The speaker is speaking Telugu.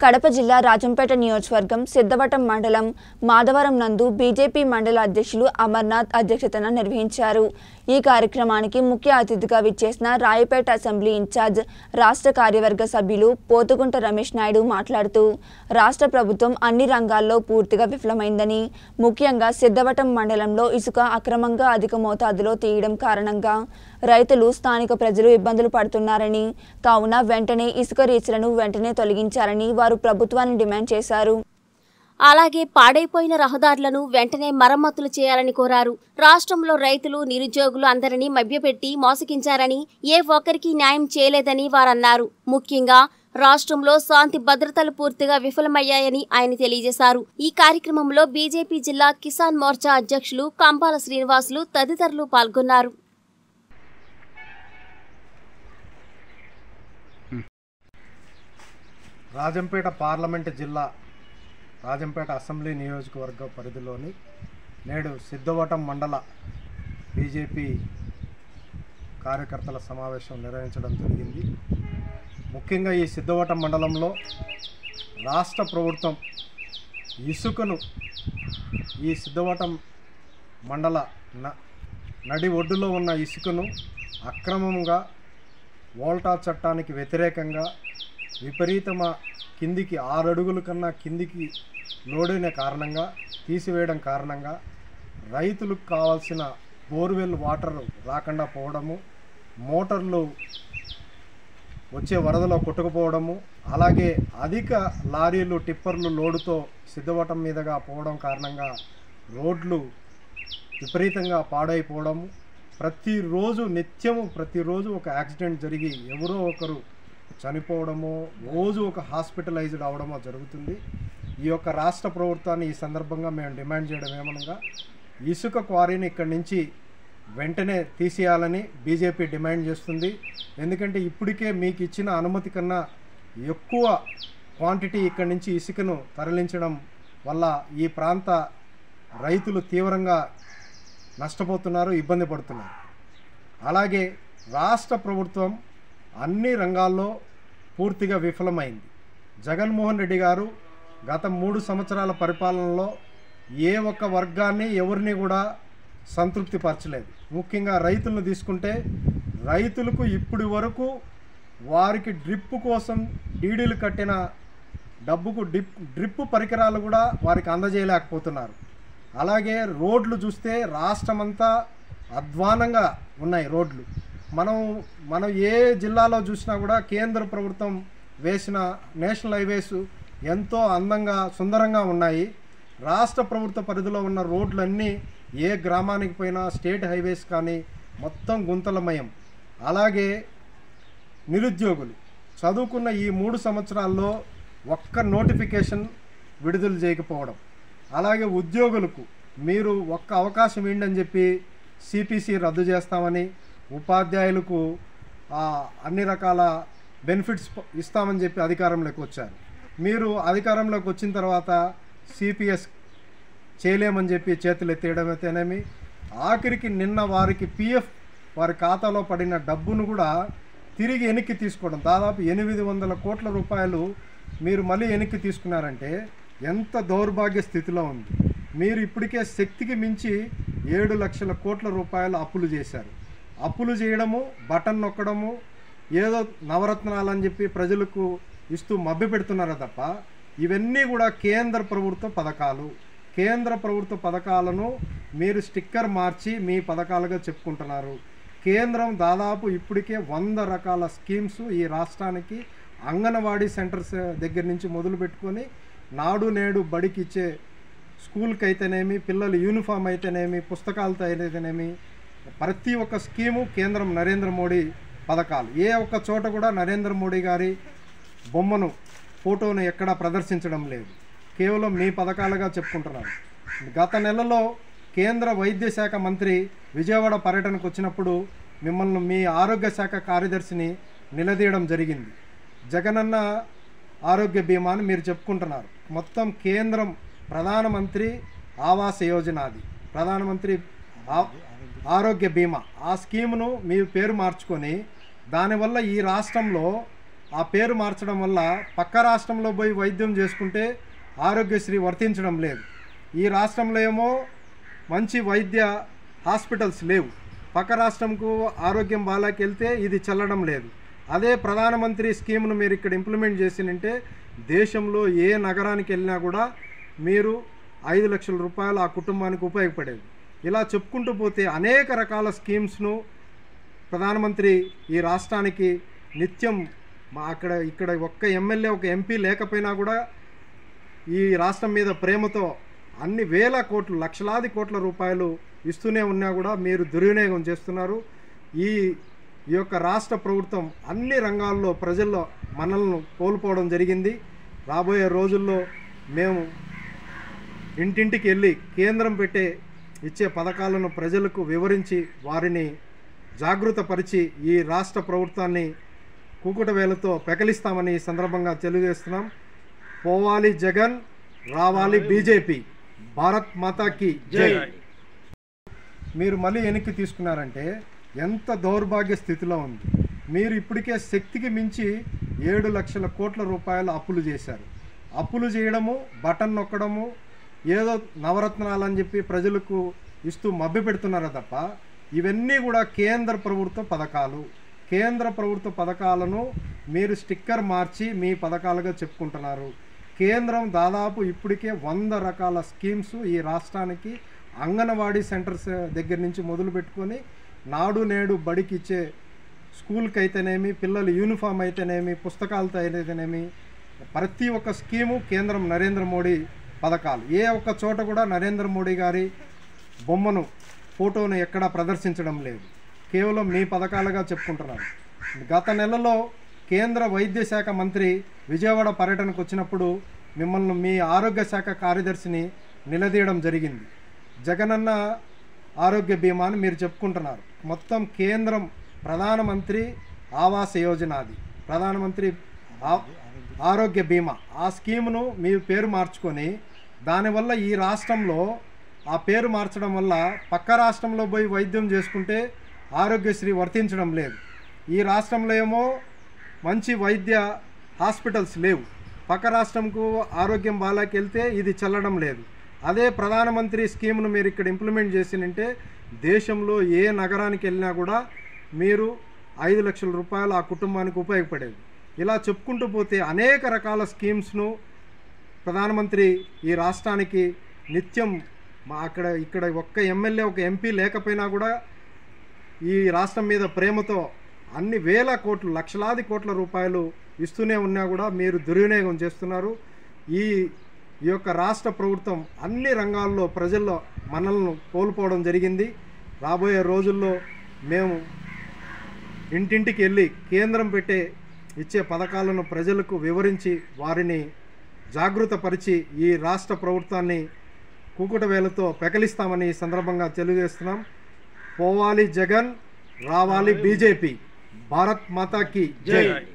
కడప జిల్లా రాజంపేట నియోజకవర్గం సిద్ధవటం మండలం మాధవరం నందు బీజేపీ మండల అధ్యక్షులు అమర్నాథ్ అధ్యక్షతన నిర్వహించారు. ఈ కార్యక్రమానికి ముఖ్య అతిథిగా విచ్చేసిన రాయపేట అసెంబ్లీ ఇన్ఛార్జ్ రాష్ట్ర కార్యవర్గ సభ్యులు పోతుగుంట రమేష్ నాయుడు మాట్లాడుతూ రాష్ట్ర ప్రభుత్వం అన్ని రంగాల్లో పూర్తిగా విఫలమైందని ముఖ్యంగా సిద్ధవటం మండలంలో ఇసుక అక్రమంగా అధిక మోతాదులో తీయడం కారణంగా రైతులు స్థానిక ప్రజలు ఇబ్బందులు పడుతున్నారని కావున వెంటనే ఇసుక రీచ్లను వెంటనే తొలగించాలని వారు ప్రభుత్వాన్ని డిమాండ్ చేశారు. అలాగే పాడైపోయిన రహదారులను వెంటనే మరమ్మతులు చేయాలని కోరారు. రాష్ట్రంలో రైతులు నిరుద్యోగులు అందరినీ మభ్యపెట్టి మోసగించారని ఏ ఒక్కరికి న్యాయం చేయలేదని వారన్నారు. ముఖ్యంగా రాష్ట్రంలో శాంతి భద్రతలు పూర్తిగా విఫలమయ్యాయని ఆయన తెలియజేశారు. ఈ కార్యక్రమంలో బీజేపీ జిల్లా కిసాన్ మోర్చా అధ్యక్షులు కంపాల శ్రీనివాసులు తదితరులు పాల్గొన్నారు. రాజంపేట పార్లమెంటు జిల్లా రాజంపేట అసెంబ్లీ నియోజకవర్గ పరిధిలోని నేడు సిద్ధవటం మండల బీజేపీ కార్యకర్తల సమావేశం నిర్వహించడం జరిగింది. ముఖ్యంగా ఈ సిద్ధవటం మండలంలో రాష్ట్ర ప్రభుత్వం ఇసుకను ఈ సిద్ధవటం మండల న- నడి ఒడ్డులో ఉన్న ఇసుకను అక్రమంగా వోల్టా చట్టానికి వ్యతిరేకంగా విపరీతమ కిందికి ఆరు అడుగుల కన్నా కిందికి లోడైన కారణంగా తీసివేయడం కారణంగా రైతులకు కావాల్సిన బోర్వెల్ వాటర్ రాకుండా పోవడము మోటార్లు వచ్చే వరదలో కొట్టుకుపోవడము అలాగే అధిక లారీలు టిప్పర్లు లోడుతో సిద్ధవటం మీదుగా పోవడం కారణంగా రోడ్లు విపరీతంగా పాడైపోవడము. ప్రతిరోజు నిత్యము ప్రతిరోజు ఒక యాక్సిడెంట్ జరిగి ఎవరో ఒకరు చనిపోవడమో రోజు ఒక హాస్పిటలైజ్డ్ అవడమో జరుగుతుంది. ఈ యొక్క రాష్ట్ర ప్రభుత్వాన్ని ఈ సందర్భంగా మేము డిమాండ్ చేయడం ఏమనగా ఇసుక క్వారీని ఇక్కడి నుంచి వెంటనే తీసేయాలని బీజేపీ డిమాండ్ చేస్తుంది. ఎందుకంటే ఇప్పటికే మీకు ఇచ్చిన అనుమతి కన్నా ఎక్కువ క్వాంటిటీ ఇక్కడి నుంచి ఇసుకను తరలించడం వల్ల ఈ ప్రాంత రైతులు తీవ్రంగా నష్టపోతున్నారు ఇబ్బంది పడుతున్నారు. అలాగే రాష్ట్ర ప్రభుత్వం అన్ని రంగాల్లో పూర్తిగా విఫలమైంది. జగన్మోహన్ రెడ్డి గారు గత మూడు సంవత్సరాల పరిపాలనలో ఏ ఒక్క వర్గాన్ని ఎవరిని కూడా సంతృప్తి పరచలేదు ముఖ్యంగా రైతులను తీసుకుంటే రైతులకు ఇప్పటి వరకు వారికి డ్రిప్ కోసం డీడీలు కట్టిన డబ్బుకు డిప్ డ్రిప్ పరికరాలు కూడా వారికి అందజేయలేకపోతున్నారు. అలాగే రోడ్లు చూస్తే రాష్ట్రమంతా అధ్వానంగా ఉన్నాయి రోడ్లు. మనం మనం ఏ జిల్లాలో చూసినా కూడా కేంద్ర ప్రభుత్వం వేసిన నేషనల్ హైవేస్ ఎంతో అందంగా సుందరంగా ఉన్నాయి. రాష్ట్ర ప్రభుత్వ పరిధిలో ఉన్న రోడ్లన్నీ ఏ గ్రామానికి పోయినా స్టేట్ హైవేస్ కానీ మొత్తం గుంతలమయం. అలాగే నిరుద్యోగులు. చదువుకున్న ఈ మూడు సంవత్సరాల్లో ఒక్క నోటిఫికేషన్ విడుదల చేయకపోవడం. అలాగే ఉద్యోగులకు మీరు ఒక్క అవకాశం ఏంటని చెప్పి సిపిసి రద్దు చేస్తామని ఉపాధ్యాయులకు అన్ని రకాల బెనిఫిట్స్ ఇస్తామని చెప్పి అధికారంలోకి వచ్చారు. మీరు అధికారంలోకి వచ్చిన తర్వాత సిపిఎస్ చేయలేమని చెప్పి చేతులు ఎత్తేయడమైతేనేమి ఆఖరికి నిన్న వారికి పిఎఫ్ వారి ఖాతాలో పడిన డబ్బును కూడా తిరిగి వెనక్కి తీసుకోవడం దాదాపు ఎనిమిది వందల కోట్ల రూపాయలు మీరు మళ్ళీ వెనక్కి తీసుకున్నారంటే ఎంత దౌర్భాగ్య స్థితిలో ఉంది. మీరు ఇప్పటికే శక్తికి మించి ఏడు లక్షల కోట్ల రూపాయలు అప్పులు చేశారు. అప్పులు చేయడము బటన్ నొక్కడము ఏదో నవరత్నాలని చెప్పి ప్రజలకు ఇస్తూ మభ్య పెడుతున్నారు తప్ప ఇవన్నీ కూడా కేంద్ర ప్రభుత్వ పథకాలు. కేంద్ర ప్రభుత్వ పథకాలను మీరు స్టిక్కర్ మార్చి మీ పథకాలుగా చెప్పుకుంటున్నారు. కేంద్రం దాదాపు ఇప్పటికే వంద రకాల స్కీమ్స్ ఈ రాష్ట్రానికి అంగన్వాడీ సెంటర్స్ దగ్గర నుంచి మొదలు పెట్టుకొని నాడు నేడు బడికి ఇచ్చే స్కూల్కి అయితేనేమి పిల్లలు యూనిఫామ్ అయితేనేమి పుస్తకాలతో అయితేనేమి ప్రతి ఒక్క స్కీము కేంద్రం నరేంద్ర మోడీ పథకాలు. ఏ ఒక్క చోట కూడా నరేంద్ర మోడీ గారి బొమ్మను ఫోటోను ఎక్కడా ప్రదర్శించడం లేదు. కేవలం మీ పథకాలుగా చెప్పుకుంటున్నారు. గత నెలలో కేంద్ర వైద్య శాఖ మంత్రి విజయవాడ పర్యటనకు వచ్చినప్పుడు మిమ్మల్ని మీ ఆరోగ్య శాఖ కార్యదర్శిని నిలదీయడం జరిగింది. జగనన్న ఆరోగ్య బీమా అని మీరు చెప్పుకుంటున్నారు. మొత్తం కేంద్రం ప్రధానమంత్రి ఆవాస్ యోజన అది. ప్రధానమంత్రి ఆరోగ్య బీమా. ఆ స్కీమును మీ పేరు మార్చుకొని దానివల్ల ఈ రాష్ట్రంలో ఆ పేరు మార్చడం వల్ల పక్క రాష్ట్రంలో పోయి వైద్యం చేసుకుంటే ఆరోగ్యశ్రీ వర్తించడం లేదు. ఈ రాష్ట్రంలో ఏమో మంచి వైద్య హాస్పిటల్స్ లేవు. పక్క రాష్ట్రంకు ఆరోగ్యం బాలాకెళ్తే ఇది చెల్లడం లేదు. అదే ప్రధానమంత్రి స్కీమ్ను మీరు ఇక్కడ ఇంప్లిమెంట్ చేసినంటే దేశంలో ఏ నగరానికి వెళ్ళినా కూడా మీరు ఐదు లక్షల రూపాయలు ఆ కుటుంబానికి ఉపయోగపడేది. ఇలా చెప్పుకుంటూ పోతే అనేక రకాల స్కీమ్స్ను ప్రధానమంత్రి ఈ రాష్ట్రానికి నిత్యం మా అక్కడ ఇక్కడ ఒక్క ఎమ్మెల్యే ఒక ఎంపీ లేకపోయినా కూడా ఈ రాష్ట్రం మీద ప్రేమతో అన్ని వేల కోట్లు లక్షలాది కోట్ల రూపాయలు ఇస్తూనే ఉన్నా కూడా మీరు దుర్వినియోగం చేస్తున్నారు. ఈ ఈ యొక్క రాష్ట్ర ప్రభుత్వం అన్ని రంగాల్లో ప్రజల్లో మనల్ని కోల్పోవడం జరిగింది. రాబోయే రోజుల్లో మేము ఇంటింటికి వెళ్ళి కేంద్రం పెట్టే ఇచ్చే పథకాలను ప్రజలకు వివరించి వారిని జాగృతపరిచి ఈ రాష్ట్ర ప్రభుత్వాన్ని కూకుట వేలతో పెకలిస్తామని ఈ సందర్భంగా తెలియజేస్తున్నాం. పోవాలి జగన్ రావాలి బీజేపీ. భారత్ మాతాకి జై. మీరు మళ్ళీ వెనక్కి తీసుకున్నారంటే ఎంత దౌర్భాగ్య స్థితిలో ఉంది. మీరు ఇప్పటికే శక్తికి మించి ఏడు లక్షల కోట్ల రూపాయల అప్పులు చేశారు. అప్పులు చేయడము బటన్ నొక్కడము ఏదో నవరత్నాలు అని చెప్పి ప్రజలకు ఇస్తూ మభ్య పెడుతున్నారే తప్ప ఇవన్నీ కూడా కేంద్ర ప్రభుత్వ పథకాలు. కేంద్ర ప్రభుత్వ పథకాలను మీరు స్టిక్కర్ మార్చి మీ పథకాలుగా చెప్పుకుంటున్నారు. కేంద్రం దాదాపు ఇప్పటికే వంద రకాల స్కీమ్స్ ఈ రాష్ట్రానికి అంగన్వాడీ సెంటర్స్ దగ్గర నుంచి మొదలు పెట్టుకొని నాడు నేడు బడికి ఇచ్చే స్కూల్కి అయితేనేమి పిల్లలు యూనిఫామ్ అయితేనేమి పుస్తకాలతో అయితేనేమి ప్రతి ఒక్క స్కీము కేంద్రం నరేంద్ర మోడీ పథకాలు. ఏ ఒక్క చోట కూడా నరేంద్ర మోడీ గారి బొమ్మను ఫోటోను ఎక్కడా ప్రదర్శించడం లేదు. కేవలం మీ పథకాలుగా చెప్పుకుంటున్నారు. గత నెలలో కేంద్ర వైద్య శాఖ మంత్రి విజయవాడ పర్యటనకు వచ్చినప్పుడు మిమ్మల్ని మీ ఆరోగ్య శాఖ కార్యదర్శిని నిలదీయడం జరిగింది. జగనన్న ఆరోగ్య బీమా అని మీరు చెప్పుకుంటున్నారు. మొత్తం కేంద్రం ప్రధానమంత్రి ఆవాస్ యోజన అది ప్రధానమంత్రి ఆరోగ్య బీమా. ఆ స్కీమును మీ పేరు మార్చుకొని దానివల్ల ఈ రాష్ట్రంలో ఆ పేరు మార్చడం వల్ల పక్క రాష్ట్రంలో పోయి వైద్యం చేసుకుంటే ఆరోగ్యశ్రీ వర్తించడం లేదు. ఈ రాష్ట్రంలో ఏమో మంచి వైద్య హాస్పిటల్స్ లేవు. పక్క రాష్ట్రంకు ఆరోగ్యం బాలాకెళ్తే ఇది చల్లడం లేదు. అదే ప్రధానమంత్రి స్కీమ్ను మీరు ఇక్కడ ఇంప్లిమెంట్ చేసినంటే దేశంలో ఏ నగరానికి వెళ్ళినా కూడా మీరు ఐదు లక్షల రూపాయలు ఆ కుటుంబానికి ఉపయోగపడేది. ఇలా చెప్పుకుంటూ పోతే అనేక రకాల స్కీమ్స్ను ప్రధానమంత్రి ఈ రాష్ట్రానికి నిత్యం మా అక్కడ ఇక్కడ ఒక్క ఎమ్మెల్యే ఒక ఎంపీ లేకపోయినా కూడా ఈ రాష్ట్రం మీద ప్రేమతో అన్ని వేల కోట్లు లక్షలాది కోట్ల రూపాయలు ఇస్తూనే ఉన్నా కూడా మీరు దుర్వినియోగం చేస్తున్నారు. ఈ ఈ యొక్క రాష్ట్ర ప్రభుత్వం అన్ని రంగాల్లో ప్రజల్లో మనల్ని కోల్పోవడం జరిగింది. రాబోయే రోజుల్లో మేము ఇంటింటికి వెళ్ళి కేంద్రం పెట్టే ఇచ్చే పథకాలను ప్రజలకు వివరించి వారిని జాగృతపరిచి ఈ రాష్ట్ర ప్రభుత్వాన్ని కూకుట వేలతో పెకలిస్తామని ఈ సందర్భంగా తెలియజేస్తున్నాం. పోవాలి జగన్ రావాలి బీజేపీ. భారత్ మాతాకి జై.